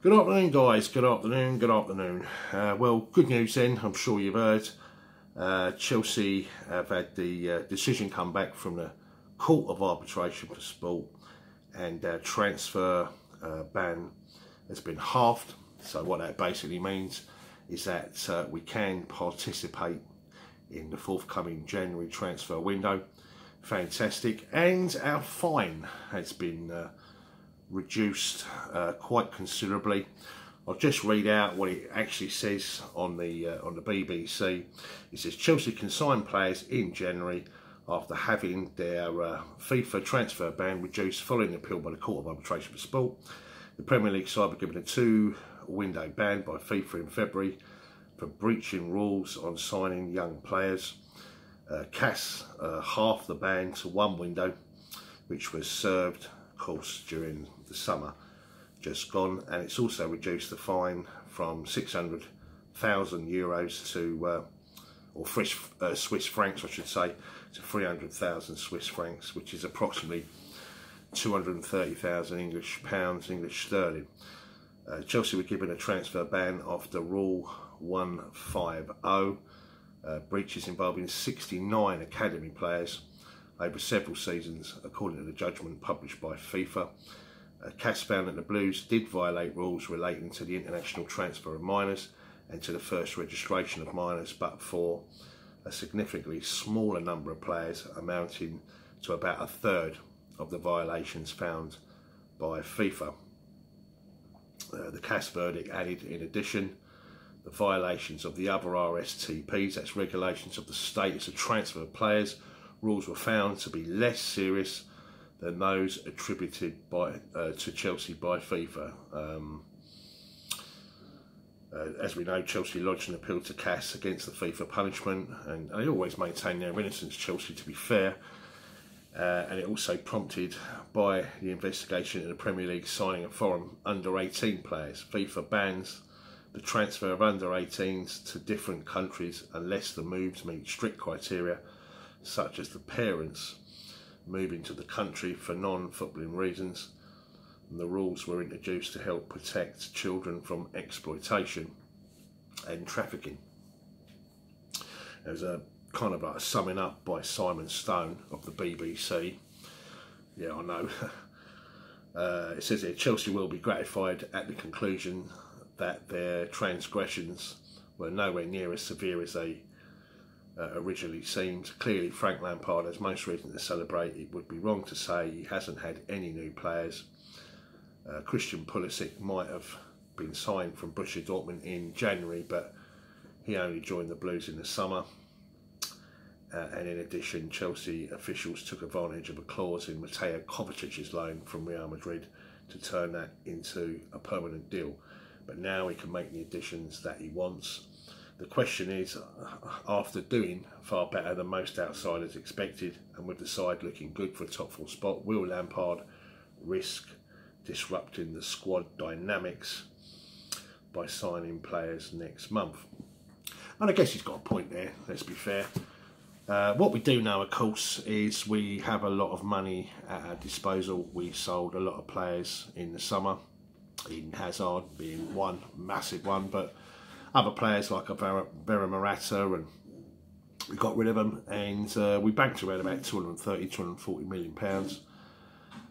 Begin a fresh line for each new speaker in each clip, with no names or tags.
Good afternoon, guys. Good afternoon. Good afternoon. Uh, well, good news then. I'm sure you've heard. Uh, Chelsea have had the uh, decision come back from the Court of Arbitration for Sport, and uh, transfer uh, ban has been halved. So what that basically means is that uh, we can participate in the forthcoming January transfer window. Fantastic, and our fine has been reduced uh, quite considerably. I'll just read out what it actually says on the uh, on the BBC. It says Chelsea can sign players in January after having their uh, FIFA transfer ban reduced following the appeal by the Court of Arbitration for Sport. The Premier League side were given a two-window ban by FIFA in February for breaching rules on signing young players. Uh, CAS uh, half the ban to one window, which was served course during the summer just gone. And it's also reduced the fine from 600,000 euros to uh, or Swiss, uh, Swiss francs I should say to 300,000 Swiss francs which is approximately 230,000 English pounds English sterling. Uh, Chelsea were given a transfer ban after rule 150 uh, breaches involving 69 academy players over several seasons, according to the judgment published by FIFA. Uh, CAS found that the Blues did violate rules relating to the international transfer of minors and to the first registration of minors, but for a significantly smaller number of players, amounting to about a third of the violations found by FIFA. Uh, the CAS verdict added, in addition, the violations of the other RSTPs, that's regulations of the status of transfer of players, rules were found to be less serious than those attributed by uh, to Chelsea by FIFA. Um, uh, as we know, Chelsea lodged an appeal to CAS against the FIFA punishment, and they always maintain their innocence, Chelsea, to be fair. Uh, and it also prompted by the investigation in the Premier League signing of foreign under 18 players. FIFA bans the transfer of under 18s to different countries unless the moves meet strict criteria such as the parents moving to the country for non-footballing reasons. And the rules were introduced to help protect children from exploitation and trafficking. There's a kind of like a summing up by Simon Stone of the BBC. Yeah, I know. Uh, it says here Chelsea will be gratified at the conclusion that their transgressions were nowhere near as severe as they uh, originally seemed. Clearly, Frank Lampard has most reason to celebrate. It would be wrong to say he hasn't had any new players. Uh, Christian Pulisic might have been signed from Borussia Dortmund in January, but he only joined the Blues in the summer. Uh, and in addition, Chelsea officials took advantage of a clause in Mateo Kovacic's loan from Real Madrid to turn that into a permanent deal. But now he can make the additions that he wants. The question is, after doing far better than most outsiders expected, and with the side looking good for a top four spot, will Lampard risk disrupting the squad dynamics by signing players next month? And I guess he's got a point there, let's be fair. Uh, what we do know, of course, is we have a lot of money at our disposal. We sold a lot of players in the summer, in Hazard being one massive one, but other players like Alvaro, Vera Morata and we got rid of them and uh, we banked around about 230 240 million pounds.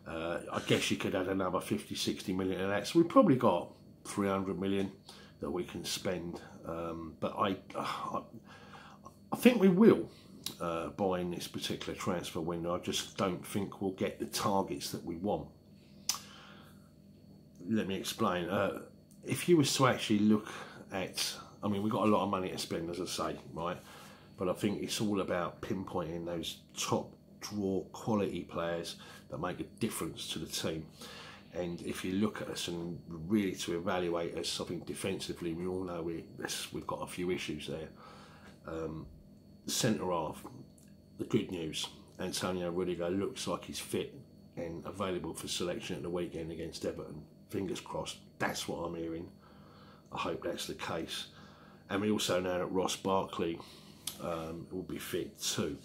Uh, I guess you could add another 50 60 million in that. So we probably got 300 million that we can spend um, but I, I, I think we will uh, buy in this particular transfer window. I just don't think we'll get the targets that we want. Let me explain. Uh, if you was to actually look at, I mean, we've got a lot of money to spend, as I say, right? But I think it's all about pinpointing those top draw quality players that make a difference to the team. And if you look at us and really to evaluate us, I think defensively, we all know we, we've got a few issues there. Um, centre half, the good news, Antonio Rudiger looks like he's fit and available for selection at the weekend against Everton. Fingers crossed, that's what I'm hearing. I hope that's the case. And we also know that Ross Barkley um, will be fit too.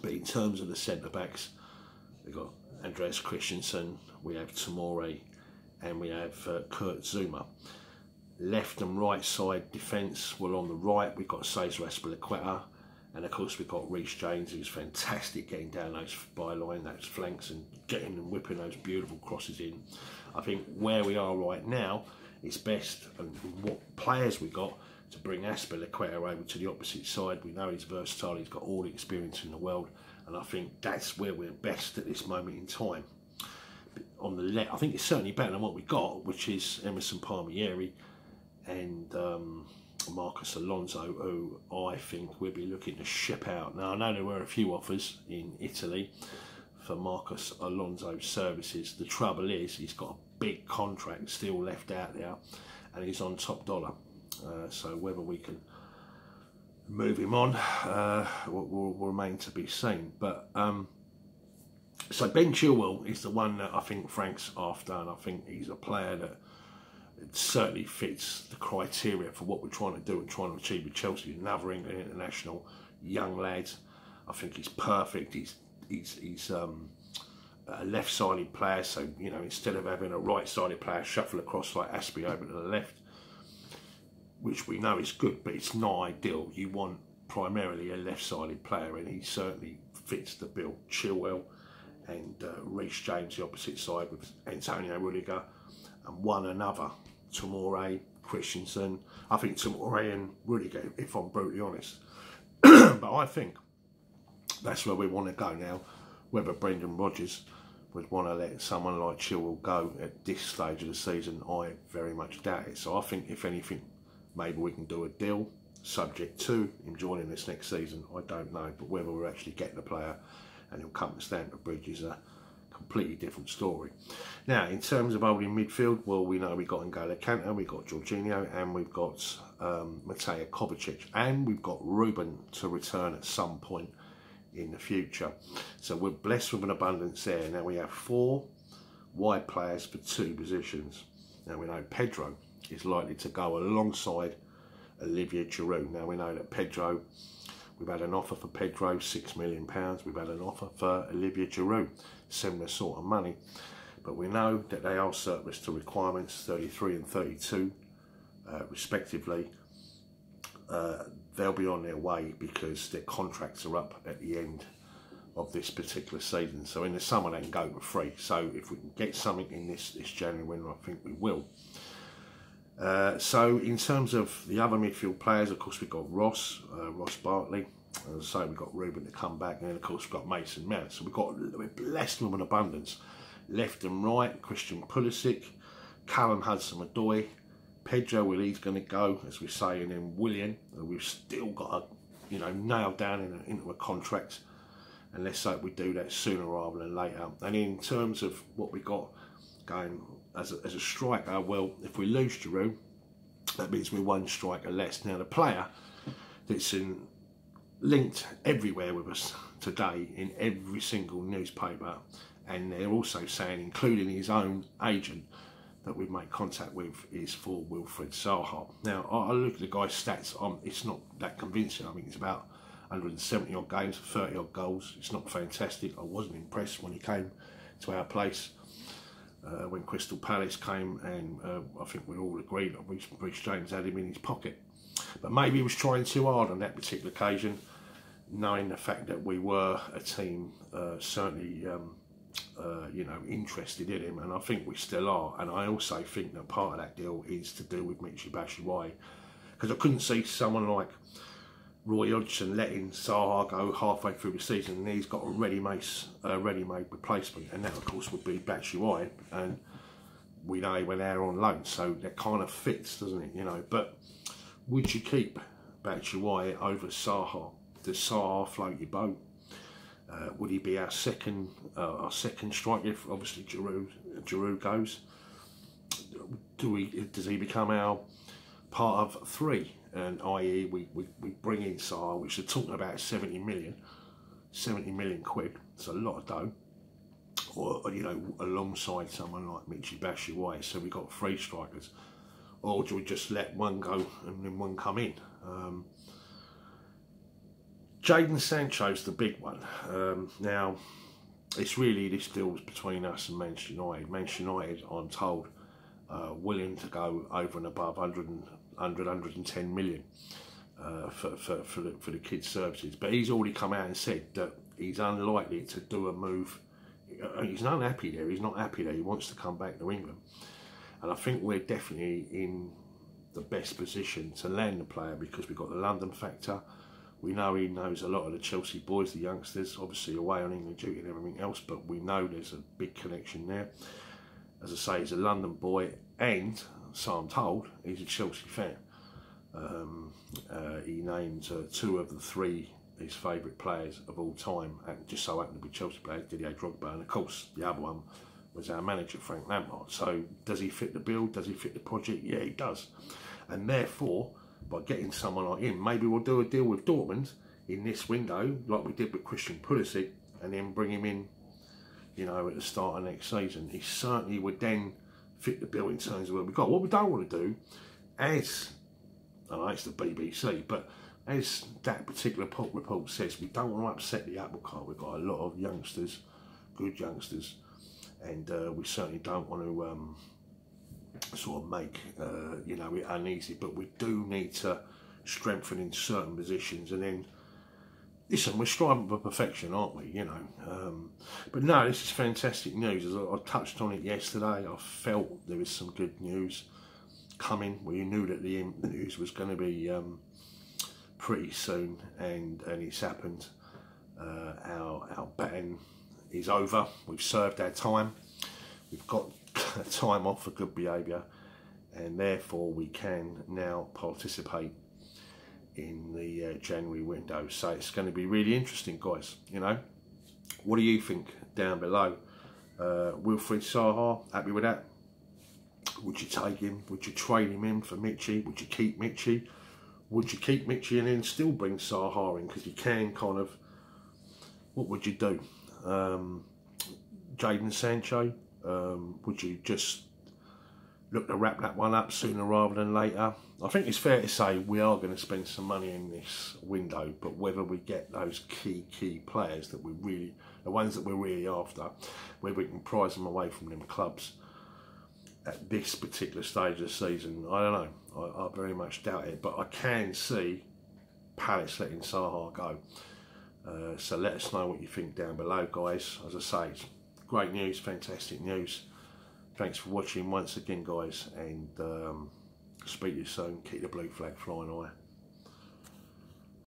But in terms of the centre backs, we've got Andreas Christensen, we have Tomori and we have uh, Kurt Zouma. Left and right side defence, well on the right we've got Cesar Azpilicueta, and of course we've got Reece James who's fantastic getting down those byline, those flanks and getting and whipping those beautiful crosses in. I think where we are right now, it's best and what players we got to bring Azpilicueta over to the opposite side. We know he's versatile, he's got all the experience in the world, and I think that's where we're best at this moment in time. On the left, I think it's certainly better than what we got, which is Emerson Palmieri and um, Marcos Alonso, who I think we'll be looking to ship out. Now, I know there were a few offers in Italy for Marcos Alonso's services. The trouble is, he's got a big contract still left out there, and he's on top dollar. Uh, so whether we can move him on uh, will, will, remain to be seen. But um, so Ben Chilwell is the one that I think Frank's after, and I think he's a player that it certainly fits the criteria for what we're trying to do and trying to achieve with Chelsea. Another England international, young lad. I think he's perfect. He's he's he's um, a left-sided player, so you know instead of having a right-sided player shuffle across like Aspie over to the left, which we know is good, but it's not ideal. You want primarily a left-sided player, and he certainly fits the bill. Chilwell and uh, Reece James, the opposite side with Antonio Rudiger, and one another, Tomori, Christensen. I think Tomori and Rudiger, if I'm brutally honest. but I think that's where we want to go now. Whether Brendan Rodgers would want to let someone like Chilwell go at this stage of the season, I very much doubt it. So I think, if anything, maybe we can do a deal subject to him joining this next season. I don't know, but whether we're actually getting a player and he'll come to Stamford Bridge is a completely different story. Now, in terms of holding midfield, well, we know we've got N'Golo Kante, we've got Jorginho, and we've got um, Mateo Kovacic, and we've got Ruben to return at some point in the future. So we're blessed with an abundance there. Now we have four wide players for two positions. Now we know Pedro is likely to go alongside Olivier Giroud. Now we know that Pedro, we've had an offer for Pedro, six million pounds. We've had an offer for Olivier Giroud, similar sort of money. But we know that they are surplus to requirements, 33 and 32 uh, respectively. Uh, they'll be on their way because their contracts are up at the end of this particular season. So in the summer they can go for free. So if we can get something in this, this January winter, I think we will. Uh, so in terms of the other midfield players, of course we've got Ross, uh, Ross Barkley. As I say, we've got Ruben to come back, and then of course we've got Mason Mount. So we've got we're blessed with an abundance, left and right. Christian Pulisic, Callum Hudson-Odoi, Pedro, well, he's going to go, as we say, and then Willian, we've still got to, you know, nail down in a, into a contract, and let's hope we do that sooner rather than later. And in terms of what we got going as a, as a striker, well, if we lose Giroud, that means we're one striker less. Now, the player that's in, linked everywhere with us today in every single newspaper, and they're also saying, including his own agent, that we've made contact with is for Wilfried Zaha. Now, I look at the guy's stats, um, it's not that convincing. I mean, it's about 170 odd games, 30 odd goals. It's not fantastic. I wasn't impressed when he came to our place. Uh, when Crystal Palace came, and uh, I think we all agreed that Reece James had him in his pocket. But maybe he was trying too hard on that particular occasion, knowing the fact that we were a team uh, certainly um, uh, you know, interested in him, and I think we still are. And I also think that part of that deal is to do with Michy Batshuayi, because I couldn't see someone like Roy Hodgson letting Zaha go halfway through the season, and he's got a ready-made, uh, ready-made replacement, and that of course would be Batshuayi, and we know he went there on loan, so that kind of fits, doesn't it? You know, but would you keep Batshuayi over Zaha? Does Zaha float your boat? Uh, would he be our second uh, our second striker if obviously Giroud Giroud goes? Do we does he become our part of three? And i.e. we, we, we bring in Zaha, which they're talking about 70 million, 70 million quid. It's a lot of dough. Or, you know, alongside someone like Michy Batshuayi. So we've got three strikers. Or do we just let one go and then one come in? Um, Jadon Sancho's the big one. Um, now, it's really this deal's between us and Manchester United. Manchester United, I'm told, uh, willing to go over and above 100, 100 110 million uh, for, for, for, the, for the kids' services. But he's already come out and said that he's unlikely to do a move. Uh, he's not happy there. He's not happy there. He wants to come back to England. And I think we're definitely in the best position to land the player because we've got the London factor. We know he knows a lot of the Chelsea boys, the youngsters, obviously away on England duty and everything else, but we know there's a big connection there. As I say, he's a London boy, and so I'm told, he's a Chelsea fan. Um, uh, he named uh, two of the three his favourite players of all time, and just so happened to be Chelsea players, Didier Drogba, and of course the other one was our manager Frank Lampard. So does he fit the bill? Does he fit the project? Yeah, he does. And therefore, by getting someone like him, maybe we'll do a deal with Dortmund in this window, like we did with Christian Pulisic, and then bring him in, you know, at the start of next season. He certainly would then fit the bill in terms of what we've got. What we don't want to do, as I know it's the BBC, but as that particular report says, we don't want to upset the apple cart. We've got a lot of youngsters, good youngsters, and uh, we certainly don't want to um, sort of make uh, you know it uneasy. But we do need to strengthen in certain positions, and then listen, we're striving for perfection, aren't we? You know, um, but no, this is fantastic news. As I, I, touched on it yesterday, I felt there was some good news coming. We knew that the, news was going to be um, pretty soon, and and it's happened. Uh, our our ban is over. We've served our time. We've got time off for good behaviour, and therefore we can now participate in the uh, January window. So it's going to be really interesting, guys. You know, what do you think down below? Uh, Wilfried Zaha, happy with that? Would you take him? Would you trade him in for Michy? Would you keep Michy? Would you keep Michy and then still bring Zaha in? Because you can kind of, what would you do? Um, Jadon Sancho, um, would you just look to wrap that one up sooner rather than later? I think it's fair to say we are going to spend some money in this window, but whether we get those key, key players that we really, the ones that we're really after, whether we can prize them away from them clubs at this particular stage of the season, I don't know. I, I very much doubt it, but I can see Palace letting Zaha go. Uh, so let us know what you think down below, guys. As I say, great news, fantastic news. Thanks for watching once again, guys, and um, speak to you soon. Keep the blue flag flying high.